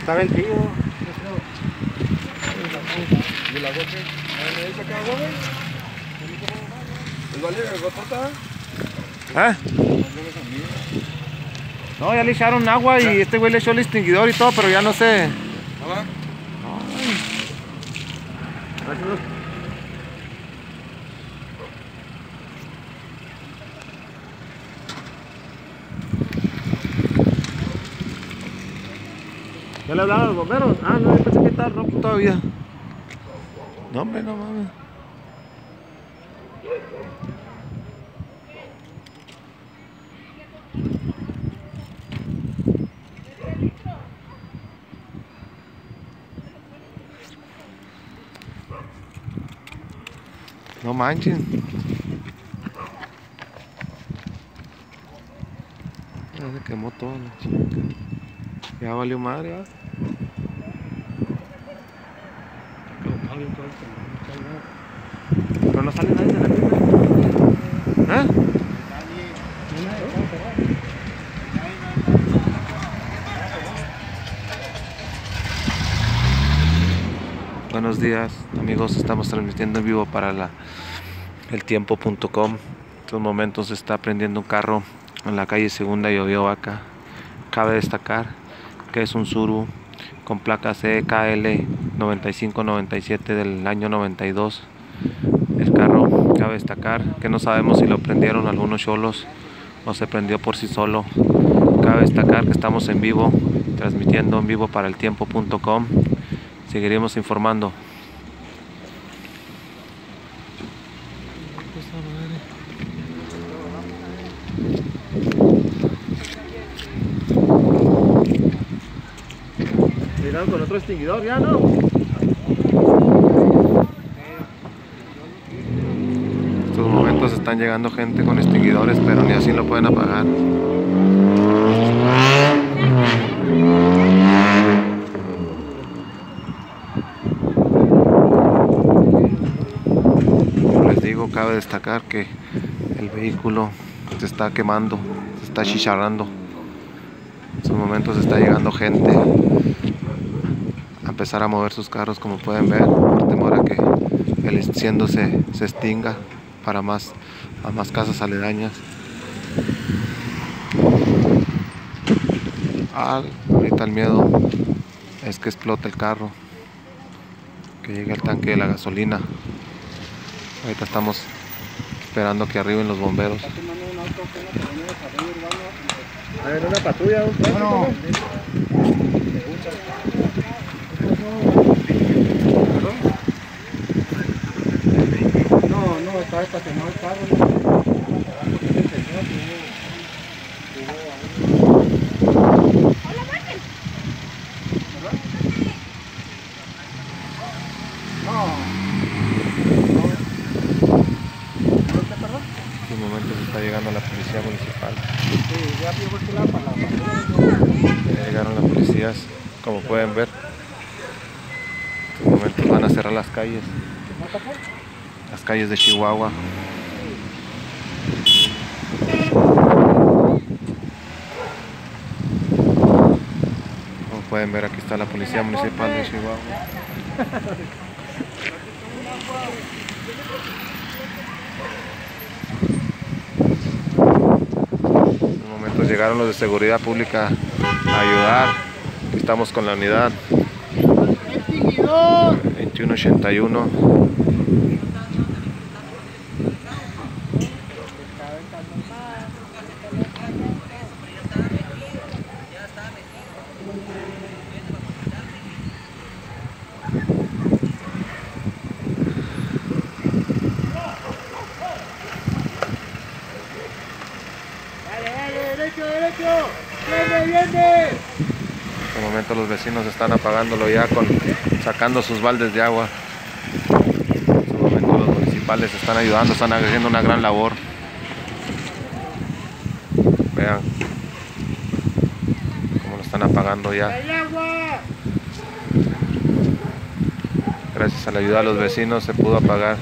Está vencido. ¿Y güey? ¿El vale el gotota? ¿Eh? No, ya le echaron agua y este güey le echó el extinguidor y todo, pero ya no sé. ¿No va? ¿Ya le hablaron los bomberos? Ah, no, yo pensé que estaba rojo todavía. No, hombre, no mames. No manchen. Ya se quemó todo la chica. Ya valió madre, ¿va? Pero no sale nadie de la tienda. ¿Eh? Buenos días amigos, estamos transmitiendo en vivo para la eltiempo.com. En estos momentos se está prendiendo un carro en la calle Segunda y Ovievaca. Cabe destacar que es un Suru con placa CKL 9597 del año 92. El carro cabe destacar que no sabemos si lo prendieron algunos cholos o se prendió por sí solo. Cabe destacar que estamos en vivo, transmitiendo en vivo para eltiempo.com. Seguiremos informando. Con otro extinguidor, ya no. En estos momentos están llegando gente con extinguidores, pero ni así lo pueden apagar. Como les digo, cabe destacar que el vehículo se está quemando, se está chicharrando. En estos momentos está llegando gente empezar a mover sus carros, como pueden ver, por temor a que el incendio se, se extinga para más, a más casas aledañas. Ah, ahorita el miedo es que explote el carro, que llegue el tanque de la gasolina. Ahorita estamos esperando que arriben los bomberos. A ver, una patrulla, Bueno, no, no, estaba estacionado el carro. ¿no? En estos momentos está llegando la policía municipal. Sí, ya por la palabra. Ya llegaron las policías, como pueden ver. Momentos van a cerrar las calles, las calles de Chihuahua. Como pueden ver, aquí está la policía municipal de Chihuahua. En estos momentos llegaron los de seguridad pública a ayudar. Aquí estamos con la unidad 2181. Dale, dale, derecho, derecho. Viene, viene. En momento los vecinos están apagándolo ya con sacando sus baldes de agua. En este momento los municipales están ayudando, están haciendo una gran labor. Vean cómo lo están apagando ya. Gracias a la ayuda de los vecinos se pudo apagar.